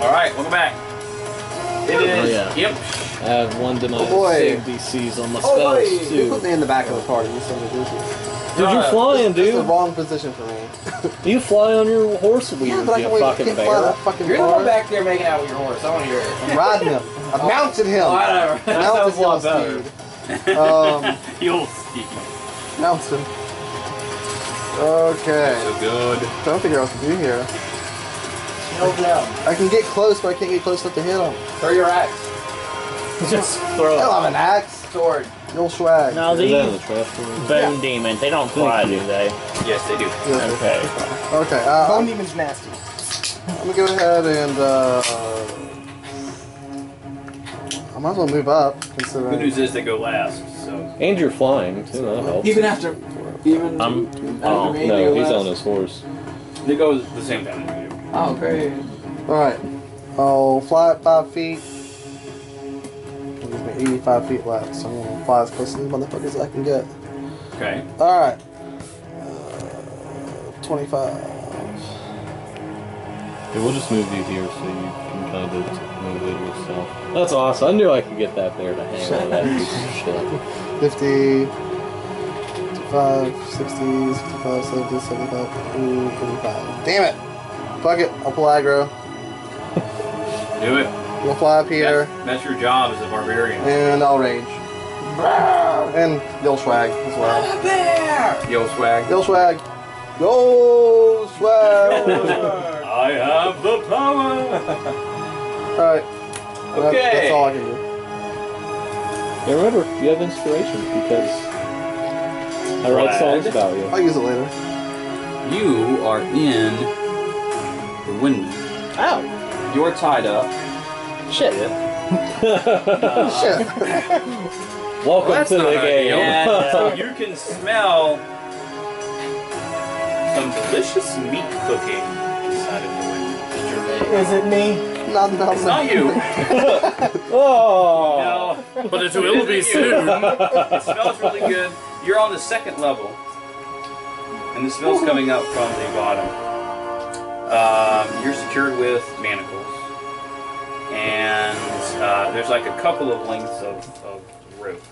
All right, welcome back. It Oh, yeah. Yep. I have one to my Oh, boy. save DCs on my Oh, boy! spells You too. put me in the back of the party. You son of a bitch. Dude, you're Uh, flying, This is the dude. wrong position for me. You fly on your horse Yeah, wheels, but I you can wait. fucking can't bear. fly that fucking You're the one back there making out with your horse. I want to hear it. I'm riding him. I've mounted him. Oh, Whatever. That Mounted sounds a lot better. Steed. Um, You'll see. mounted. Okay. So good. Trying to figure out what to do here. I can get close, but I can't get close enough to hit him. Throw your axe. Just throw I don't have an axe. Sword. You'll swag. No, Is the these trash can? bone demons, they don't fly, do they? Yes, they do. Yes, Okay. Okay. Uh, Bone demon's nasty. I'm gonna go ahead and uh, I might as well move up, Good news is they go last. So And you're flying too, that helps. even after, even I'm. after Oh, No, he's last. on his horse. They go the same time as you do. Oh, great. All right. I'll fly at five feet. Gives me 85 feet left, so I'm gonna fly as close to these motherfuckers as I can get. Okay. All right. Uh, 25. Okay, we'll just move you here so you can kind of move it yourself. That's awesome. I knew I could get that there to hang on that piece of shit. 50, 55, 60, 65, 70, 75, ooh, 85. Damn it! Fuck it, I'll pull aggro. Do it. We'll fly up here, That's, that's your job as a barbarian. and I'll rage. And you'll swag as well. Bear! Yo, swag. Yo swag! Yo swag! I have the power. Alright. That- Okay. that's all I can do. Yeah, remember, you have inspiration because I write songs about you. I'll use it later. You are in the windmill. Ow! You're tied up. Shit. Shit. Welcome Well, to the game. And uh, you can smell some delicious meat cooking inside of the windmill. Is it me? Not, not, It's not you. oh! No, but it will be soon. It smells really good. You're on the second level, and the smell's coming up from the bottom. Um, you're secured with manacles, and uh, there's like a couple of lengths of, of rope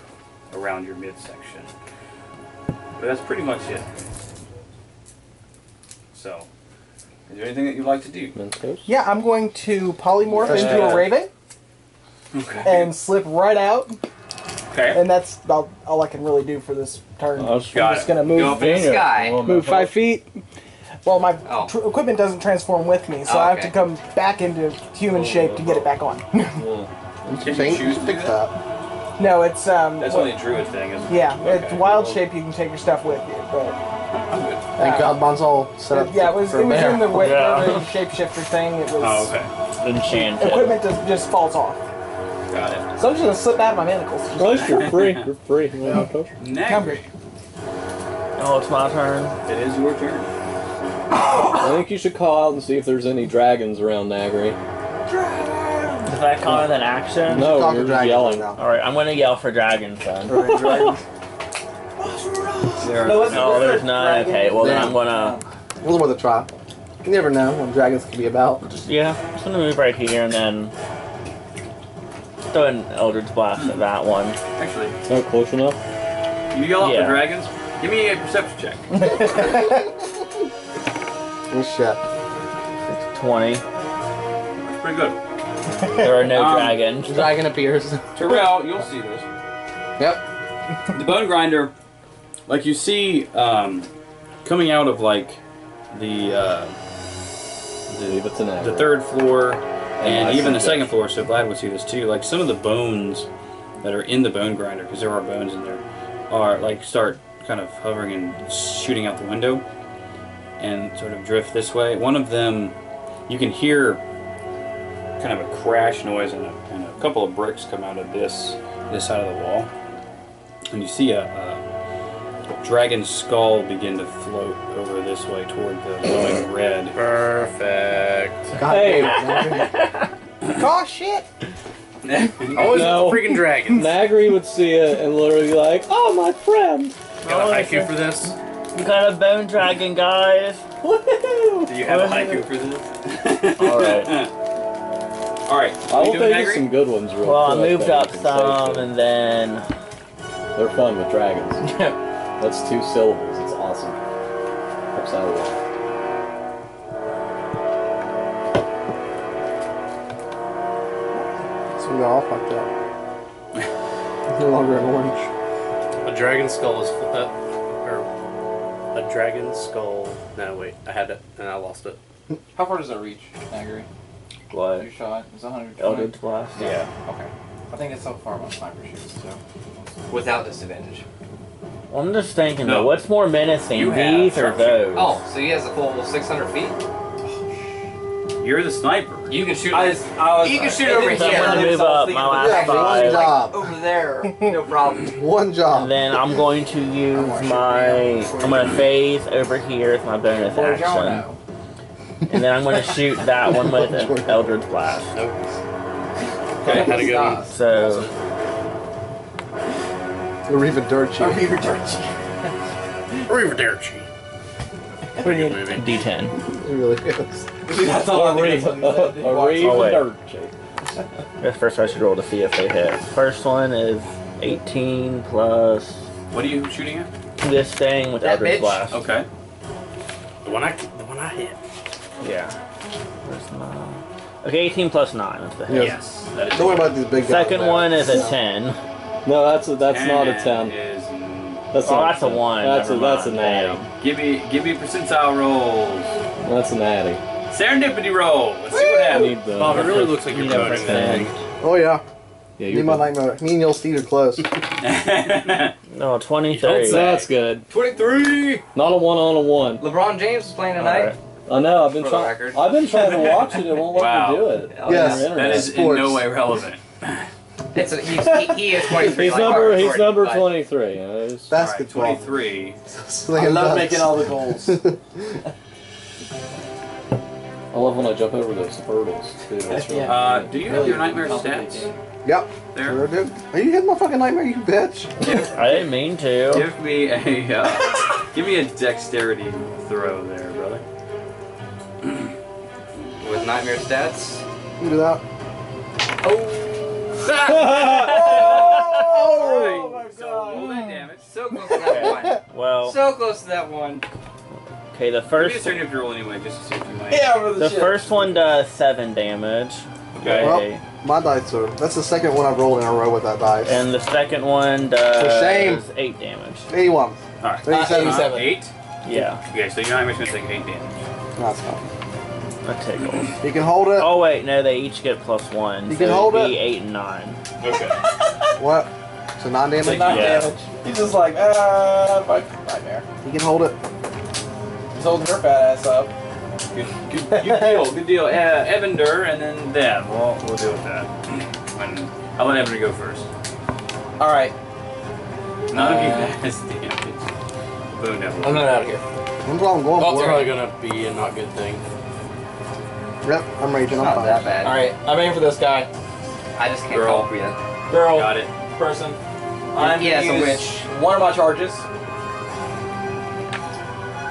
around your midsection. But that's pretty much it. So, is there anything that you'd like to do? Mentos? Yeah, I'm going to polymorph Fresh into air. a raven Okay. and slip right out, Okay. and that's about all I can really do for this turn. I was Got I'm just it. gonna Go move, up in the sky. Move five feet. Well, my Oh. tr- equipment doesn't transform with me, so Oh, I have to come back into human shape to get it back on. Well, Can you choose to do fix that? that. no, it's um. That's what- only a druid thing, isn't it? yeah, it's Okay. wild shape. You can take your stuff with you, but I'm good. Thank uh, God Bon's set up yeah, it was for it was in the way Yeah. the shapeshifter thing. It was Oh, okay. Enchanted. equipment just, just falls off. Got it. So I'm just gonna slip out of my manacles. Just- at least you're free. You're free. You want a coach? Nagrie. Oh, it's my turn. It is your turn. I think you should call out and see if there's any dragons around Nagrie. Does that count as an action? No, Talk you're just dragons yelling. now. Alright, I'm gonna yell for dragons then. Alright, dragons. There No, are let's- No, there's none. Dragon. Okay, well then Yeah. I'm gonna. We'll worth a try. You never know what dragons can be about. Yeah, I'm just gonna move right here and then. Throw an Eldritch Blast at that one. actually. It's not close enough. You yell out Yeah. for dragons. Give me a perception check. Oh shit. 20. That's pretty good. There are no Um, dragons. Dragon appears. Terrell, you'll see this. Yep. The bone grinder, like you see, um, coming out of like the uh, the, it to the third floor and I even see the second floor. So Vlad would see this too. Like some of the bones that are in the bone grinder, because there are bones in there, are like start kind of hovering and shooting out the window and sort of drift this way. One of them, you can hear kind of a crash noise and a, and a couple of bricks come out of this this side of the wall, and you see a, a dragon skull begin to float over this way toward the glowing red. Perfect. God Hey. damn Oh shit! Always No. the freaking dragons. Nagrie would see it and literally be like, "Oh, my friend!" Got a haiku for this? We got a bone dragon, guys. Woohoo! Do you have a haiku for this? Alright. All right. I what are you will doing, tell you some good ones real Well, I moved up some, say and then. They're fun with dragons. That's two syllables. It's awesome. Helps out a lot. So we got all fucked up. No longer an orange. A dragon skull is or a dragon skull. No, wait, I had it and I lost it. How far does that reach, Angry? what? Your shot is 120. Eldritch Blast. Yeah. Okay. I think it's so far on sniper shoots too. Without disadvantage. I'm just thinking No. though, what's more menacing, You have these or those? Oh, so he has a full 600 feet? Oh, You're the sniper. You can shoot. I was, I was, You can shoot it over didn't I'm here. gonna move up my last Yeah, one five. job. over there. No problem. One job. And then I'm going to use my. I'm gonna phase over here as my bonus Before action, and then I'm gonna shoot that one with an Eldritch Blast. Nope. Okay, had a good one. So Or even dirt cheap. Oh, you were dirty. Arrivederci. Pretty good. D10. It really is. That's all I think A that's what he said. a reef Oh, wait. and dirt shape. Guess first I should roll to see if they hit. First one is 18 plus What are you shooting at? this thing with That Eldritch bitch? Blast. Okay. The one I, the one I hit. Yeah. Where's my... Okay, 18 plus 9. That's the hit. Yes. Yes. That is. Don't worry about these big guys. Second there. one is a 10. No, that's a, that's not a ten. Is, That's Oh, not that's a 1. That's a Never that's a mind. natty. give me give me percentile rolls. That's a natty. Serendipity roll. Let's see what happens. need the. Bob, it really looks like you're You that thing. Oh yeah. Yeah, Me you're and my good. nightmare. Me and you'll Steve are close. No, 23. Don't That's good. 23. Not a one on a one. LeBron James is playing tonight. Alright. I know. I've been trying. I've been trying to watch it. It won't let Wow. me do it. Yes. On your that internet. is in no way relevant. It's a, he's, he, he is 23. He's like number. He's Jordan, number twenty-three. you know, Basketball. All right, Twenty-three. I love making all the goals. I love when I jump over those hurdles. too. that's really Yeah. Uh, do you have your nightmare stats. Yep. there? Sure do. Are you hitting my fucking nightmare, you bitch? I didn't mean to. Give me a uh, give me a dexterity throw there, brother. With nightmare stats. You can do that. Oh Oh, my So God. roll that damage. So close to that one. Well, one. So close to that one. Okay, the Give me a first turn if you roll anyway, just to see if you might. Yeah, over the, the shit. first one does 7 damage. Okay. Okay. My dice are. That's the second one I've rolled in a row with that dice. And the second one does shame. 8 damage. 81. All right. 87. Uh, Uh, 87. eight. Yeah, Okay, so your nightmare's gonna take eight damage. That's not. that tickles. You can hold it. Oh wait, no, they each get plus 1. You so can hold it'd be it. 8 and 9. Okay. What? So nine damage. So nine Yeah. damage. He's just like, ah, fuck, nightmare. You can hold it. He's holding her fat ass up. Good, good, good deal. Good deal. Uh, Evendur and then Dev. We'll we'll deal with that. When I'll let Evendur go first. All right, None of you Uh, has damage. Boom Devil. I'm not out of here. That's what I'm going That's for. probably gonna be a not good thing. Yep, I'm raging. I'm Not fine. that bad. All right, I'm aiming for this guy. I just can't Girl. help yet. Girl, Got it. person. I'm Yeah, gonna it's a use one of my charges.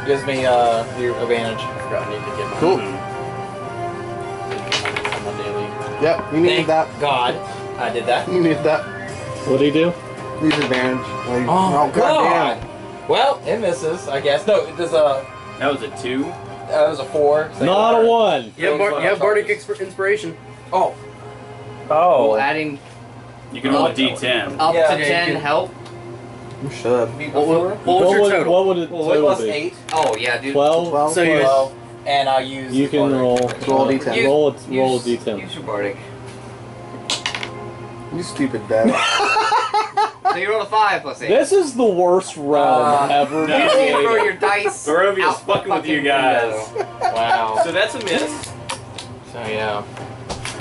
Gives me uh, the advantage. I forgot I need to get my, Cool. On my daily. Yep, you need Thank that. God, I did that. You need that. What do you do? Use advantage. Oh, you- Oh, God God. Well, it misses, I guess. No, it does a. That was a two. That was a four. So Not a one. You have, bar- you have bardic exp- inspiration. Oh, Oh, Well, adding You can roll a D10. up Yeah, to yeah, 10 you can- help. You should. be What, before. would- what was your would, total? What would it Well, it total was be? eight. Oh, yeah, dude. 12? 12 So you- and I use. You can roll. Roll a D10. Use- Roll a, roll a use- D10. Use your bardic. You stupid dad. So you roll a 5 plus 8. This is the worst round Uh, ever no. you throw your dice. Barovia's out the fucking with you guys. Wow. So that's a miss. So yeah.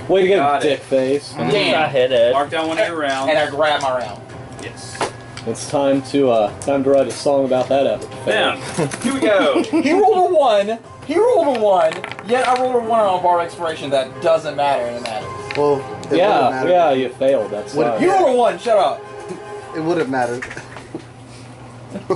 Way to Got get it. dick face. I Damn. hit it. Mark down one of your rounds. And I grab my round. Yes. It's time to uh time to write a song about that epic fail. Now, here we go. He rolled a one. He rolled a one. Yet I rolled a one on a bar expiration that doesn't matter and it matters. Well, it Yeah, mattered. yeah, you failed. That's What- You rolled a one. Shut up. It would have mattered.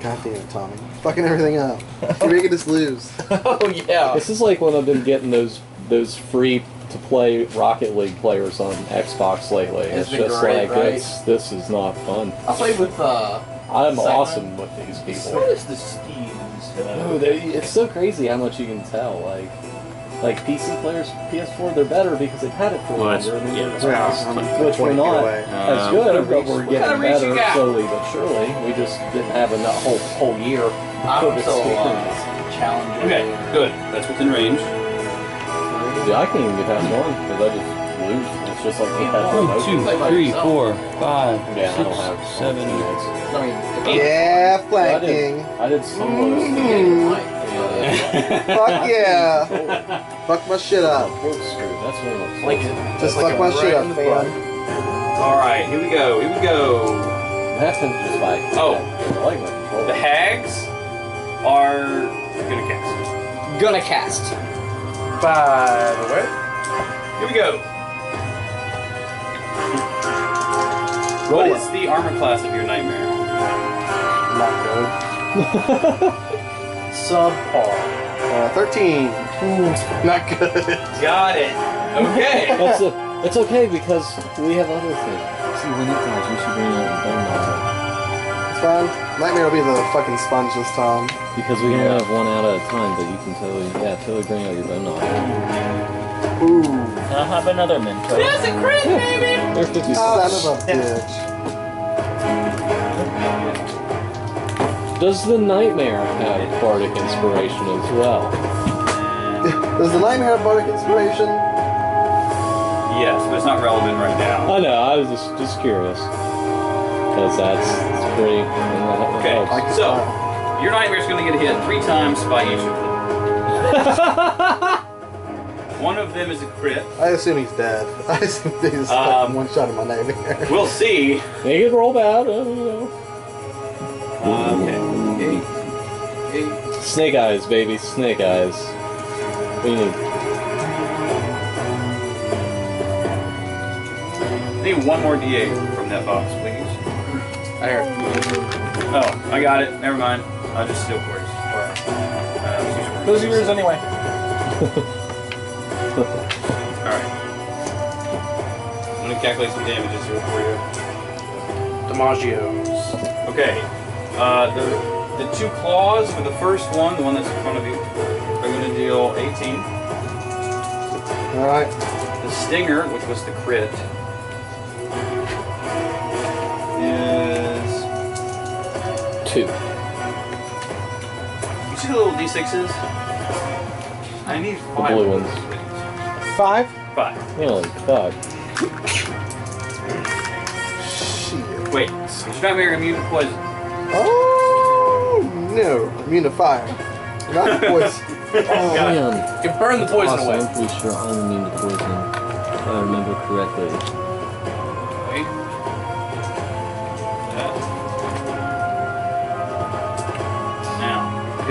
God damn it, Tommy. Fucking everything up. You're making us lose. oh yeah. This is like when I've been getting those those free to play Rocket League players on Xbox lately. It's It's, been just great, like right? it's this is not fun. I played with uh. I'm Simon? awesome with these people. What is the Steam? No, they, it's so crazy how much you can tell. Like, like PC players, PS4, they're better because they've had it for Well, that's- longer. and yeah, they're that's fast. Which we're 20 feet not away. as Um, good, what but we're kind getting of better slowly but surely. We just didn't have enough whole whole year. I'm of so experience. uh, challenging. Okay, good. That's within range. Yeah, I can't even get past one because I just lose. It's just like get past One, one. two, Play three, yourself. four, five, Yeah, I don't six, have seven, teammates. I mean, if I- Yeah, I did, flanking. I did solos. Mm. Yeah, Fuck yeah. Fuck my shit up. corkscrew. That's one of those. like Just like fuck my shit up, in the butt. fam. All right, here we go. Here we go. That can just like. Oh. I like my control. The hags are gonna cast. Gonna cast. By the way, Here we go. Roll What is the armor class of your nightmare? Not good. subpar. Uh, 13. Not good. Got it. Okay. That's a, it's okay because we have other things. See, when it dies, you should bring out your bone knife. It's fine. Nightmare will be the fucking sponge this time. Because we can only have one out at a time, but you can totally, yeah, totally bring out your bone knife. Ooh. I'll have another Minto. They're 50 Son of a bitch. Does the nightmare have bardic inspiration as well? Does the Nightmare have Bardic Inspiration? Yes, but it's not relevant right now. I know, I was just, just curious. Because that's, that's pretty. that Okay. Like So, your nightmare's gonna get hit three times by each of them. One of them is a crit. I assume he's dead. I assume he's just Um, fucking one shot of my nightmare. We'll see. Make it roll bad. I don't know. Okay. Snake eyes, baby, snake eyes. We need. Need one more D8 from that box, please. I heard. Oh, I got it. Never mind. I'll just steal Corey's. Or, uh, let's use yours. Those are yours anyway. Alright. I'm gonna calculate some damages here for you. DiMaggio's. Okay. Uh, the, the two claws for the first one, the one that's in front of you, are gonna deal 18. Alright. The stinger, which was the crit, Two. You see the little d6s? I need five. The blue of ones. those, please. Five? Five. Oh, fuck. Shit. Wait, is your nightmare immune to poison? Oh, no. Immune to fire. Not poison. Oh, Got it. man. You can burn the poison Awesome, away. I'm pretty sure I'm immune to poison. If I remember correctly.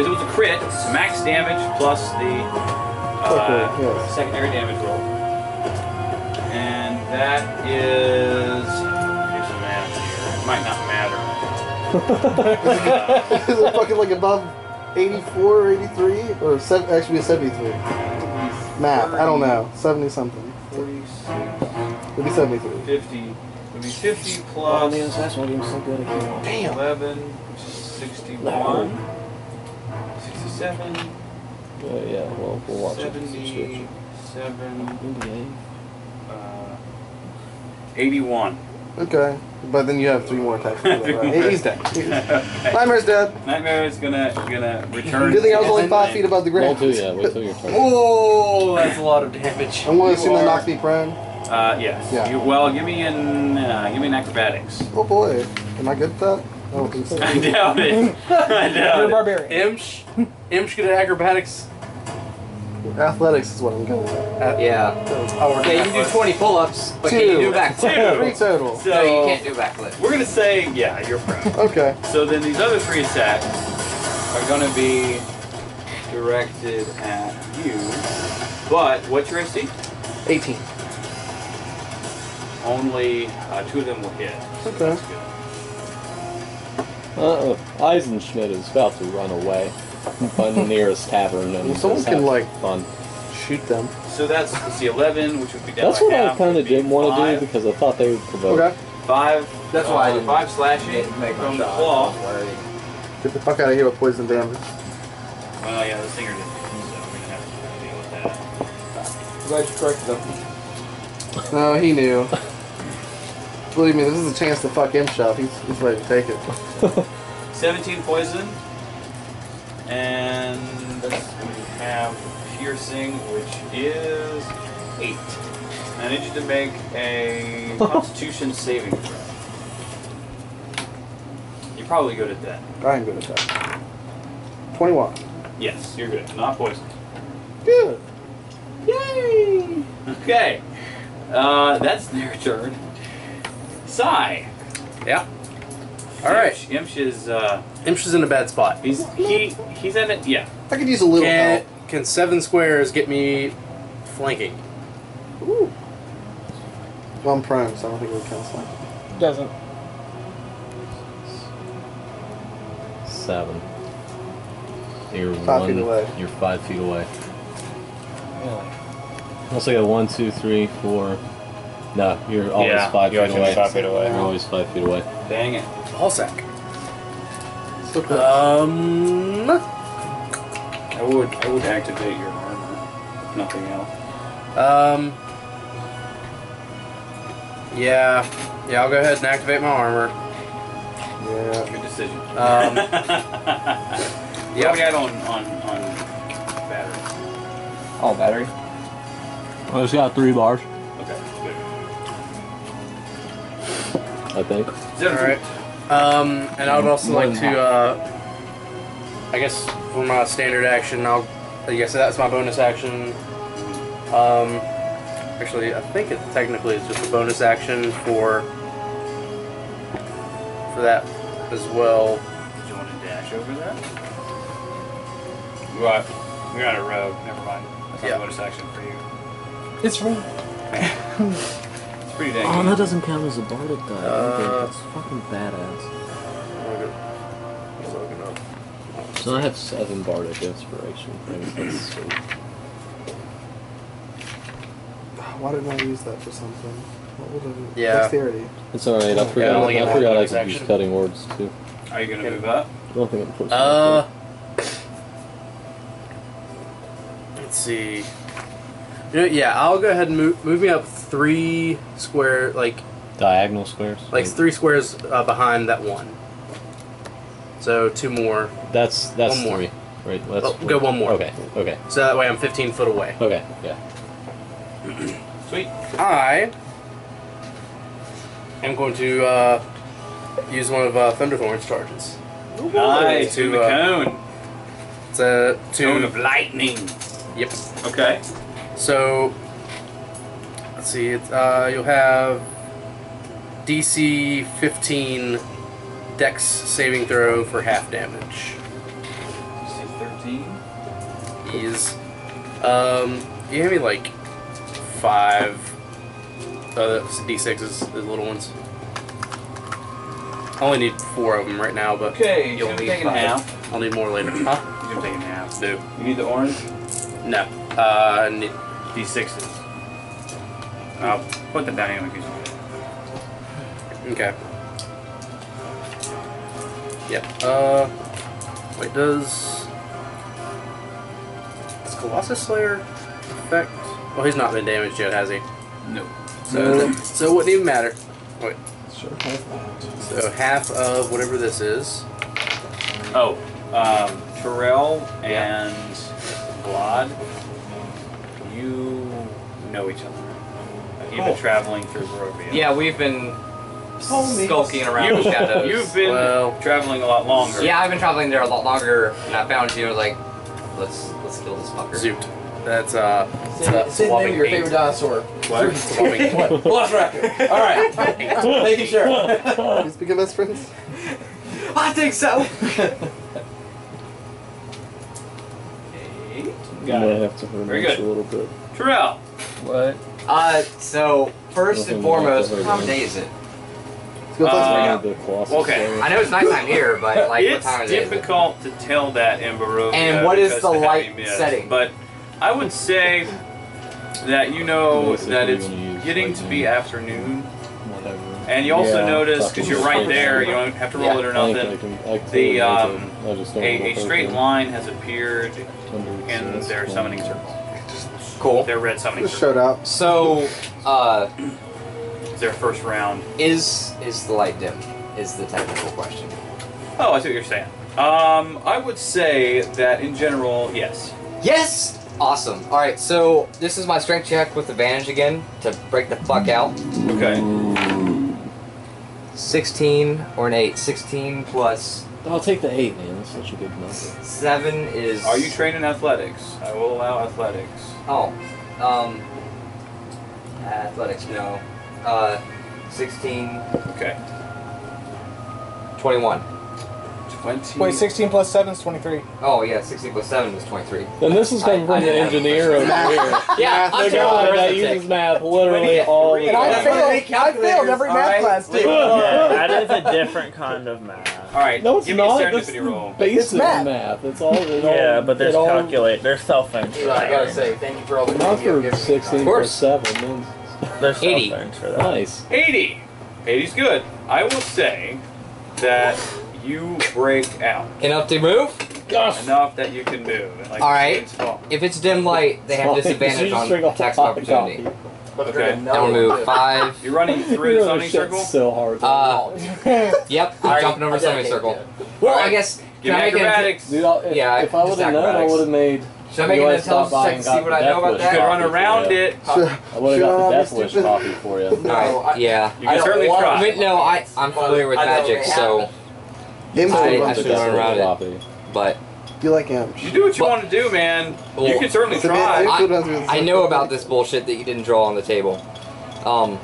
Because it was a crit, it's max damage plus the uh, Okay, yes. secondary damage roll. And that is. Do some math here. It might not matter. Is it fucking like above 84 or 83? Or seven, actually a 73? Math, I don't know. 70 something. 46, It'd be 73. 50. Would be 50 Oh, plus man, that's why I'm so good at it. Damn. 11, which is 61. 67. Uh, yeah, well, we'll watch it. Subscription. 77. NBA. Uh, 81. Okay. But then you have three more attacks. Right? He's dead. Nightmare's dead. Nightmare is gonna gonna return. Good thing I was only five feet above the Roll ground. two, yeah, wait till your turn. Oh, that's a lot of damage. I'm going You to assume that are- knocks me prone. Uh, yes. Yeah. You, well, give me an uh, give me an acrobatics. Oh boy. Am I good at that? I don't think so. I doubt it. I You're doubt a it. barbarian. Imsh. Imsh good at acrobatics. Athletics is what I'm good at. Yeah. Oh, we're Yeah, you can do 20 pull-ups, but can you do back Two. Three total. So No, you can't do backflip. we're gonna say yeah, you're pro. Okay. So then these other three attacks are gonna be directed at you. But what's your AC? 18. Only uh, two of them will hit. So Okay. that's good. Uh-oh. Eisenschmidt is about to run away. Find the nearest tavern and Well, someone can, like- fun. shoot them. So that's let's eleven, which would be down That's by what I kind of didn't want to do because I thought they would provoke. Okay. Five. That's why I uh, didn't five slashing Make, make my from the claw. Get the fuck out of here with poison damage. Well, yeah, the stinger didn't. So we're gonna have to deal with that. Glad you corrected them. No, he knew. Believe me, this is a chance to fuck him shove. He's, he's ready to take it. 17 poison. And we have piercing, which is 8. I need you to make a constitution saving throw. You're probably good at that. I am good at that. 21. Yes, you're good. Not poisoned. Good. Yay! Okay. Uh, that's their turn. Sai. Yeah. All right. Imsh, Imsh is, uh, Imsh is in a bad spot. he's, he, he's in it, yeah. I could use a little Can, help. can seven squares get me flanking? Ooh. Well, I'm prone, so I don't think it would count. Like. Doesn't. Seven. You're Five one, feet away. You're five feet away. Really? Also got one, two, three, four. No, you're always Yeah, five you're feet always away. five feet away. You're always five feet away. Dang it. Ball sack. Still close. Um. I would, I would activate your armor, if nothing else. Um. Yeah. Yeah, I'll go ahead and activate my armor. yeah. Good decision. Um, yeah, we got on, on, on battery. All battery. Well, it's got three bars, I think. Alright. Um, and I would also More like to, uh, I guess for my standard action, I'll, I guess that's my bonus action. Um, actually, I think it technically is just a bonus action for, for that as well. Did you want to dash over that? Right. We're on a road. Never mind. That's not Yeah. a bonus action for you. It's me. It's pretty dang Oh, good. that doesn't count as a bardic die. Uh, that's fucking badass. Just looking up. So I have seven bardic inspiration. I mean, that's. Why didn't I use that for something? What would I do? Yeah. Dexterity. It's alright. I forgot. only get I one forgot I bonus could use cutting words too. Are you going to move up? I don't think I'm supposed to. Uh, let's see. You know, yeah, I'll go ahead and move, move me up three square, like diagonal squares. like three squares uh, behind that one. So two more. That's that's One more. three. Right. That's Oh, go one more. Okay. Okay. So that way I'm 15 foot away. Okay. Yeah. Sweet. I am going to uh, use one of uh, Thunderthorn's charges. Nice. To, To the uh, cone. It's a Cone of lightning. yep. Okay. So let's see. It's, uh, you'll have DC 15 Dex saving throw for half damage. See 13. Is um, you have me like five uh, D6s, the little ones. I only need four of them right now, but Okay, you'll need take five. half. I'll need more later. Huh? You're going to take in half. No. You need the orange? No. Uh, I need, D6s. I'll put them down anyway. 'cause you- okay. Yep. Uh, wait, does does Colossus Slayer affect? Well, he's not been damaged yet, has he? No. So, so it wouldn't even matter. Wait. Sure. have. So half of whatever this is. Oh, um, Terrell Yeah. and Vlad, you know each other. You've been traveling through Barovia. Yeah, we've been Homies. skulking around You've, the shadows. you've been Well- traveling a lot longer. Yeah, I've been traveling there a lot longer, and I found you. and was like, let's let's kill this fucker. Zoot. That's uh. Say, that's say the name swapping of your eight. favorite dinosaur. What? Swapping eight. What? Velociraptor. All right. Making sure. Please become best friends. I think so. Got gonna it. have to hurt Very good. a little bit. Terrell. What? Uh, so first and Nothing foremost, like that. what time of day is it? Let's go Uh, fast. the Colossus okay. Slayer. I know it's nighttime here, but like, it's what time of day is it? difficult to tell that in Barovia. And what is because the of heavy light mist, setting? But I would say that you know Basically, that it's you're gonna use getting to be lightning. afternoon, Whatever. and you also Yeah, notice because you're right there, you don't have to roll it or I think I nothing. can- I can The, um. I just don't A, know a if I straight line has appeared Hundred, in their summoning circle. Cool. Their red summoning Just circle. showed up. So, uh, It's their first round. is is the light dim? Is the technical question. Oh, I see what you're saying. Um, I would say that in general, yes. Yes. Awesome. All right. So this is my strength check with advantage again to break the fuck out. Okay. 16 or an 8. 16 plus I'll take the eight, man. That's such a good number. 7 is. Are you trained in athletics? I will allow athletics. Oh. Um. Athletics, no. Uh. 16. Okay. 21. 20. Wait, 16 plus 7 is 23. Oh, yeah. 16 plus 7 is 23. And this is coming I- from I the didn't have engineer over here. Yeah, The I'm guy sure that uses math literally all the And I time. failed, I failed every math alright? class, too. Yeah, that is a different kind of math. All right. No, it's give not. me a That's serendipity the roll. basic It's math. math. It's all. It all Yeah, but there's it all, calculate. There's self-entry. I gotta say, thank you for all the Not trivia for sixteen Of plus course. seven. man. There's 80. self-entry. That. Nice. 80. 80's good. I will say that you break out Enough to move? enough that you can move. Like, All right. it's. If it's dim light, they have You disadvantage just drink a on attacks of opportunity. But Okay. Now we'll move 5. You're running through You the know summoning this circle. so hard. Uh, yep, I'm Alright, jumping over I summoning dedicate circle. Well, Alright. I guess. Give Can me I make an, acrobatics. Dude, if, Yeah, if I would have known, I would have made. should I make an intelligence stop check to see what I know about that? You could run around it. I would have Should got the be Death Wish copy for you. No, I- yeah. You I can don't certainly want try. No, I, I'm But familiar with magic, so. Have Imps I- will I run should the run around it. But You like imps. You do what you But- want to do, man. you can certainly try. they- I, Imps will run I know about this bullshit that you didn't draw on the table. Um,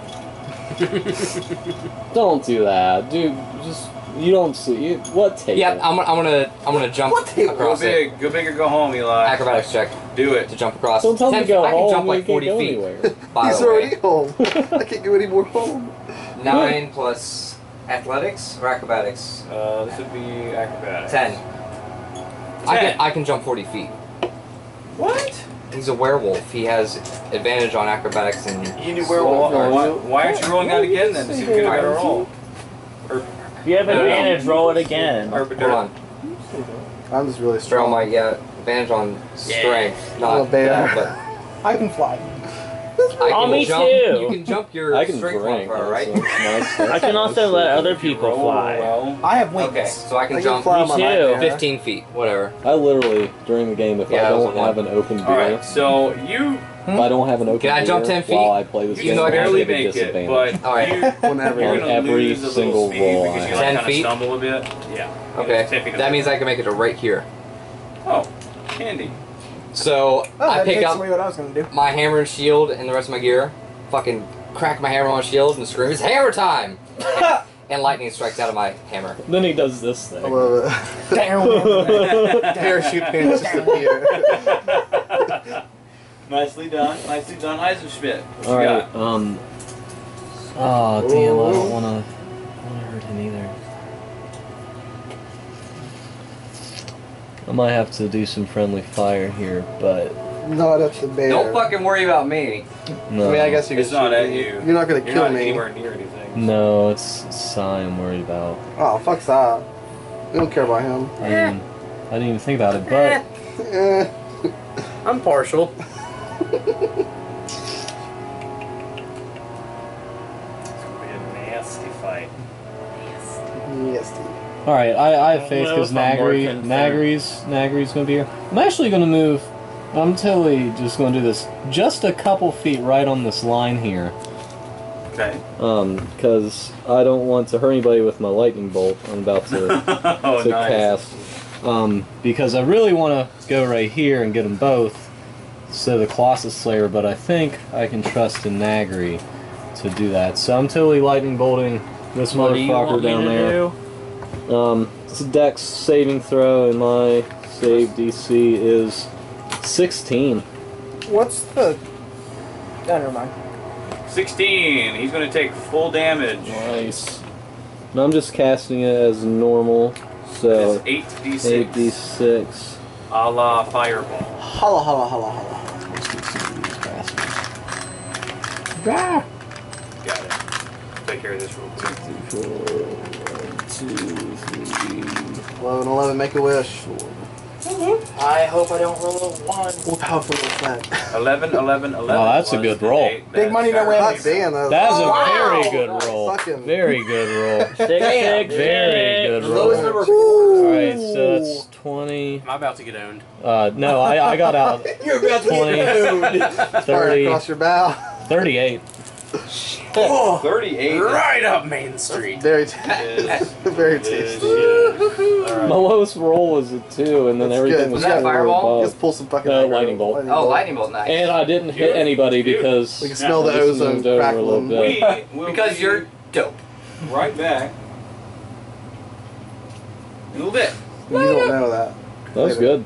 Don't do that, dude. Just you don't see you, what take. yep, I'm, gonna- I'm gonna I'm gonna jump What table? Go across it. big. Go big or go home, Eli. Acrobatics check Do it. to jump across. Don't tell him 10 to go I can home. jump we like can't 40 feet. By He's the way, already home. I can't go any more home. nine plus athletics or acrobatics. Uh, this would be acrobatics. Ten. Ten. I can I can jump 40 feet. What? He's a werewolf. He has advantage on acrobatics and You knew Well, werewolf. why, no, why, why aren't you rolling out again then? To see if you get a better roll. If you have advantage, roll it again. Or, hold on. I'm just really Throw strong. my yeah advantage on strength, I'm not a bear. but I can fly. I Oh, me jump. too. You can jump your I can strength drink. modifier, right? so nice. I can also let other people fly. well. I have wings. Okay, so I can I can jump fly Me too. 15 feet, whatever. I literally during the game, if Yeah, I don't a one. have an open beer, All right, so you if I don't have an hmm? open Can I jump 10 feet? while I play this you game, know I I can barely get a make it, disadvantage. but All right. you, Whenever. you're On gonna every lose a single roll because I you have. like 10 feet? stumble a bit. Yeah. Okay, feet that is- means I can make it to right here. Oh, handy. So Oh, I that pick up what I was gonna do. my hammer and shield and the rest of my gear, fucking crack my hammer on shield and scream, "It's hammer time!" and lightning strikes out of my hammer. Then he does this thing. I love it. Damn. Parachute pants just appear. Nicely done. Nicely done, Eisenschmidt. What you All right. got? Um. Oh damn! I don't want to. I Want to hurt him either. I might have to do some friendly fire here, but Not at the bear. Don't fucking worry about me. no. I mean, I guess you could It's not shoot at me. you. You're not gonna You're kill not me. anywhere near anything. No, it's Sai I'm worried about. Oh, fuck that. We don't care about him. I didn't, I didn't even think about it, but Eh. I'm partial. all right. I, I I have faith because if Nagrie. Nagrie's, Nagrie's gonna be here. I'm actually gonna move. I'm totally just gonna do this just a couple feet right on this line here. Okay. Um, because I don't want to hurt anybody with my lightning bolt. I'm about to. oh, to nice. cast. Um, because I really want to go right here and get them both so the Colossus Slayer, but I think I can trust in Nagrie to do that. So I'm totally lightning bolting this What do you motherfucker want me down to there. do? Um, it's a dex saving throw, and my save DC is 16. What's the. Oh, never mind. 16. He's going to take full damage. Nice. And I'm just casting it as normal, so. It's 8d6. 8d6. A la fireball. Holla, holla, holla, holla. Ah. Got it. Take care of this real quick. Eleven, eleven, make a wish. I hope I don't roll a one. What powerful was that? 11, 11, 11. Oh, that's a good roll. date Big money, no Sarah- whammy. Not damn, that was That's a wow. very good roll. Fucking- Very good roll. Six, six, Very good roll. Alright, so that's 20. I'm about to get owned? Uh, no, I, I got out You're about to get owned. Fire 30, across your bow. 38. 38. Right up Main Street. Very, is- tasty. very tasty. shit. My Alright. lowest roll was a 2, and then That's everything good. was Was that a fireball? above. Just pull some fucking. No, aggro. lightning bolt. Oh, lightning bolt, nice. And I didn't hit anybody because We can smell the ozone over a little crackling. bit. We because be you're dope. right back in a little bit. You don't know that. That was good.